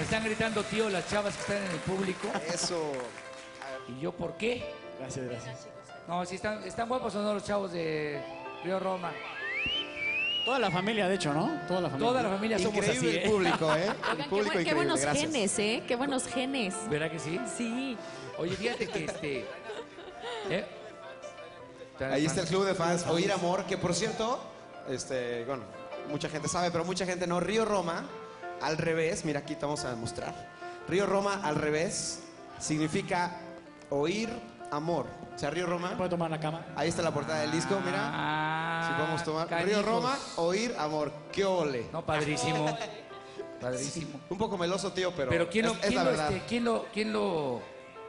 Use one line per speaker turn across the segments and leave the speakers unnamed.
Me están gritando tío las chavas que están en el público.
Eso.
¿Y yo por qué?
Gracias, gracias.
No, si están, están guapos o no los chavos de Río Roma.
Toda la familia, de hecho, ¿no? Toda la familia.
Toda la familia somos así,
Increíble el
¿eh?
público, ¿eh? El
Oigan, qué,
público
buen- qué
increíble,
buenos
gracias.
genes, ¿eh? Qué buenos genes.
¿Verdad que sí?
Sí.
Oye, fíjate que este... ¿eh?
Ahí está el club de fans Oír Amor, que por cierto, este, bueno, mucha gente sabe, pero mucha gente no. Río Roma, al revés, mira aquí te vamos a mostrar. Río Roma, al revés, significa oír amor. O sea, Río Roma,
¿Puede tomar la cama?
ahí está la portada del disco, mira.
Ah,
Si podemos tomar. Río. Roma, oír amor. ¡Qué ole!
No, padrísimo. Padrísimo.
Un poco meloso, tío, pero,
Pero ¿quién lo,
es, es
quién
la
lo,
verdad.
este, quién lo, quién lo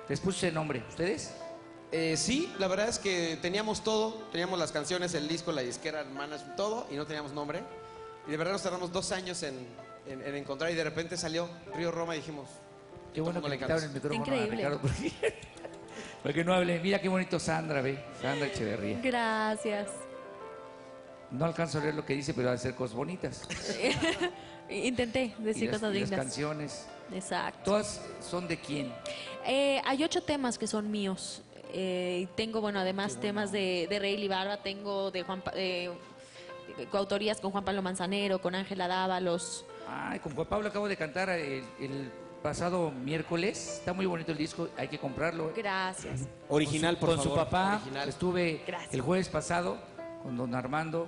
les puso ese nombre? ¿Ustedes?
Eh, sí, la verdad es que teníamos todo, teníamos las canciones, el disco, la disquera, el management, todo, y no teníamos nombre. Y de verdad nos tardamos dos años en, en- en encontrar y de repente salió Río Roma y dijimos,
Qué bueno
¿Cómo
que
le
quitaron el micrófono a
Increíble.
Ricardo porque, porque no hable. Mira qué bonito Sandra, ve. Sandra Echeverría.
Gracias.
No alcanzo a leer lo que dice, pero va a hacer cosas bonitas.
Intenté
Y
decir
las,
cosas
y las
lindas.
canciones.
Exacto.
¿Todas son de quién?
Eh, hay ocho temas que son míos. Eh, y tengo, bueno, además temas de, de Rey Barba, tengo de Juan eh, coautorías con Juan Pablo Manzanero, con Ángela Dávalos.
Ay, con Juan Pablo acabo de cantar el, el pasado miércoles. Está muy bonito el disco, hay que comprarlo.
Gracias.
Original, por
con
favor.
su papá.
original.
Estuve
Gracias.
el jueves pasado con don Armando,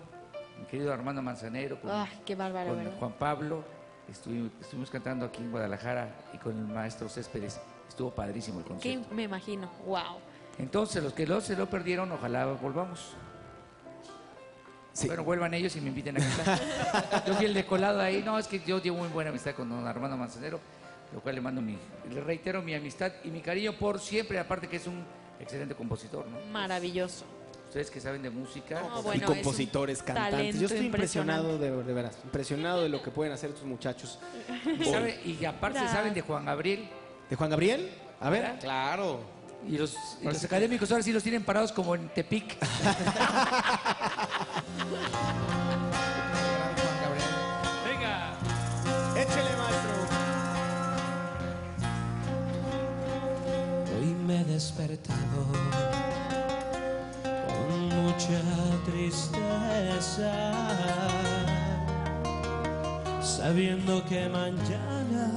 mi querido Armando Manzanero, con,
Ay, qué bárbaro,
con
¿verdad?
Juan Pablo. Estuvimos, estuvimos cantando aquí en Guadalajara y con el maestro Céspedes. Estuvo padrísimo el
¿Qué
concierto.
me imagino? Wow.
Entonces, los que lo, se lo perdieron, ojalá volvamos.
Sí.
Bueno, vuelvan ellos y me inviten a cantar. yo fui el de colado ahí. No, es que yo llevo muy buena amistad con don Armando Manzanero, lo cual le mando mi, le reitero mi amistad y mi cariño por siempre, aparte que es un excelente compositor, ¿no?
Maravilloso.
Ustedes que saben de música.
No, bueno,
compositores, cantantes. Yo estoy impresionado, de, de veras, impresionado de lo que pueden hacer estos muchachos.
y, sabe- y aparte saben de Juan Gabriel.
¿De Juan Gabriel? A ver.
claro.
Y los, y los académicos ahora sí los tienen parados como en Tepic. Venga.
Échele, maestro.
Hoy me he despertado con mucha tristeza, sabiendo que mañana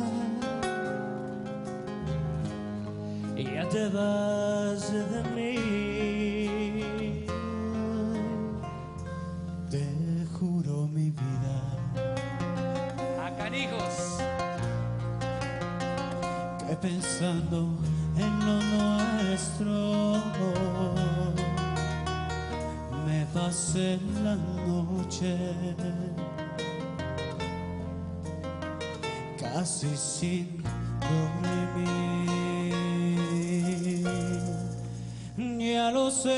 ya te vas de mí. Pensando en lo nuestro me pasé la noche casi sin dormir. Ya lo sé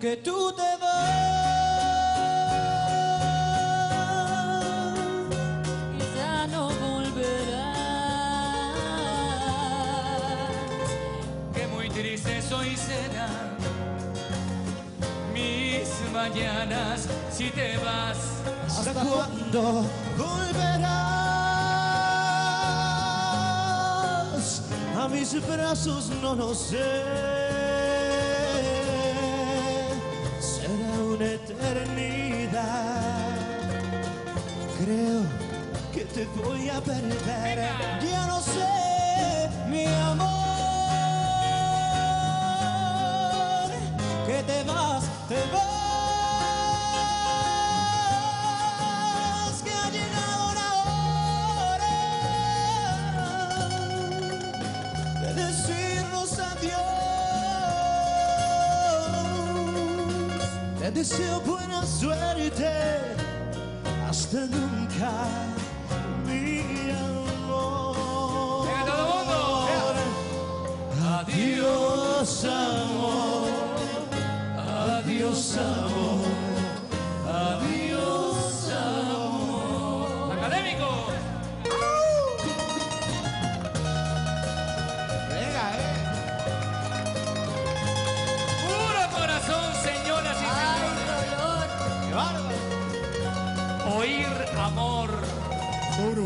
que tú te
soy serán mis mañanas si te vas.
¿Hasta cuándo volverás a mis brazos? No lo sé. Será una eternidad. Creo que te voy a perder. Ya no sé, mi amor, deseo buena suerte. Hasta nunca, mi amor.
Venga, todo.
Adiós, amor. Adiós, amor.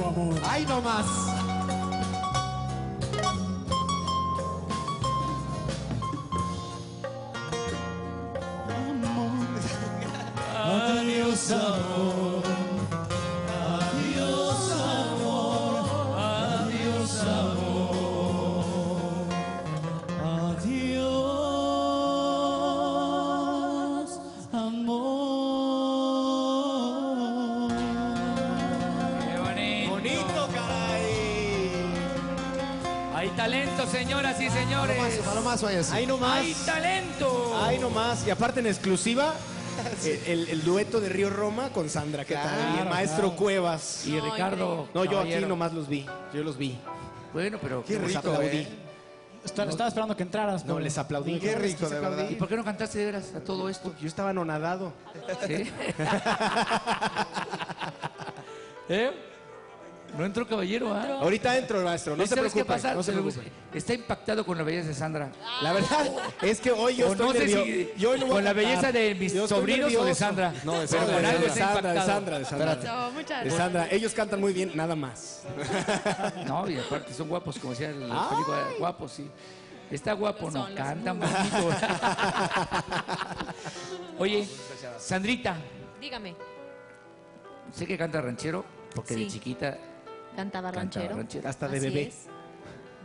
Amor.
¡Ay,
no más!
Adiós amor, adiós
talento, señoras y señores.
A lo más, vayas.
¡Ay, no más!
Hay talento.
¡Ay, no más! Y aparte en exclusiva, el, el- el dueto de Río Roma con Sandra, ¿qué tal? Y el maestro Cuevas.
Y Ricardo.
No, yo aquí nomás los vi. Yo los vi.
Bueno, pero.
Qué
Les
rico,
aplaudí.
¿eh?
Está- Estaba esperando que entraras.
No,
pero-
les aplaudí.
Qué rico, de verdad.
¿Y por qué no cantaste de veras a todo esto?
Yo estaba anonadado.
¿Sí? ¿Eh? No entró caballero, ¿ah?
Ahorita entro, maestro. No
¿Y
se
¿Sabes qué
preocupe.
pasa?
No se preocupe.
Está impactado con la belleza de Sandra.
La verdad es que hoy yo
O
estoy
no sé si
yo hoy no
con la belleza de mis
Yo
sobrinos o de. Sandra.
No, de Sandra, de,
algo
de Sandra, de. Sandra, de Sandra.
No, muchas
De Sandra. Ellos cantan muy bien, nada más.
No, y aparte son guapos, como decía la película, guapos, sí. Está guapo, no,
los
canta bonito. Oye, Sandrita,
Dígame,
sé que canta ranchero, porque de chiquita
cantaba
cantaba
ranchero.
Hasta de
Así
bebé.
es.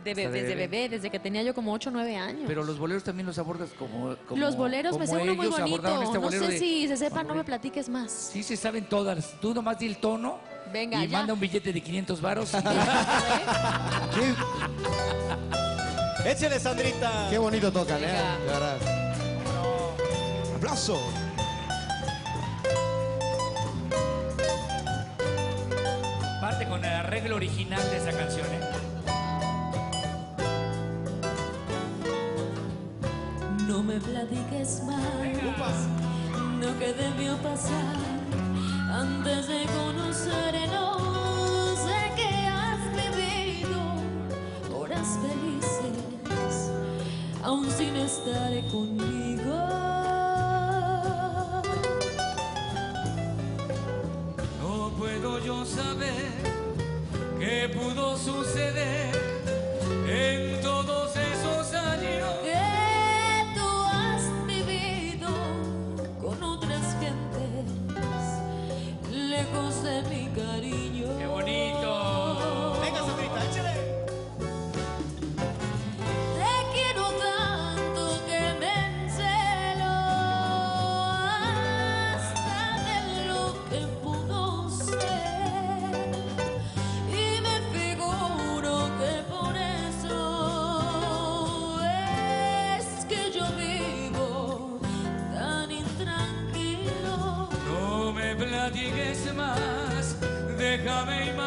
De be-
de
desde
bebé.
bebé, desde que tenía yo como 8 o 9 años.
Pero los boleros también los abordas como, como
los boleros me sé uno muy bonito.
este
no sé
de-
si se sepa, no me platiques más.
Sí se saben todas. Tú nomás di el tono
Venga,
y
ya.
manda un billete de 500 varos.
Échale, Sandrita.
Qué bonito tocan, ¿eh? De verdad. Aplauso.
Original de esa canción, ¿eh?
No me platiques más lo que debió pasar antes de conocernos. Sé que has vivido horas felices, aún sin estar conmigo.
coming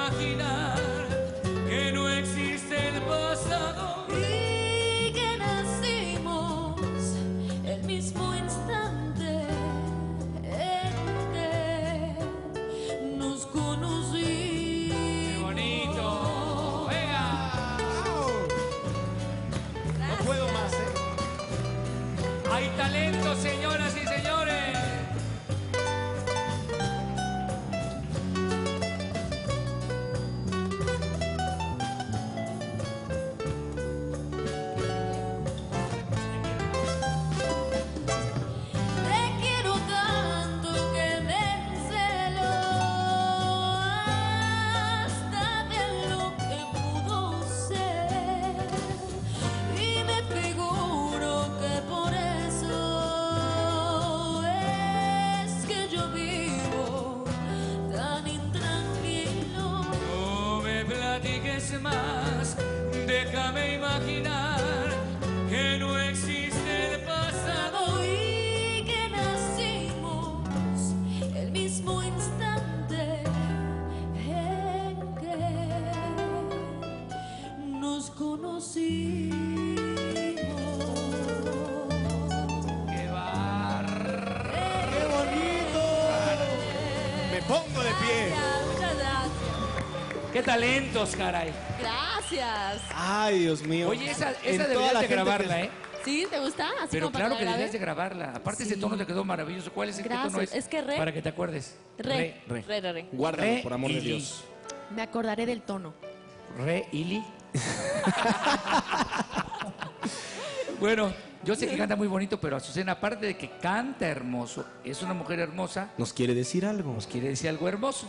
platiques ¡Qué talentos, caray!
Gracias.
Ay, Dios mío.
Oye, esa,
En
esa
toda
deberías
la
de
gente
grabarla,
que-
¿eh?
¿Sí? ¿Te gusta? Así
Pero
como para
claro que
la
deberías de grabarla. Aparte ese
Sí.
tono te quedó maravilloso. ¿Cuál es el tono es?
Es que re.
Para que te acuerdes.
Re,
Re.
re, re, re.
Guárdalo,
Re
por amor
y
de
li.
Dios.
Me acordaré del tono.
Re Ili. bueno, yo sé que canta muy bonito, pero Azucena, aparte de que canta hermoso, es una mujer hermosa,
Nos quiere decir algo.
nos quiere decir algo hermoso.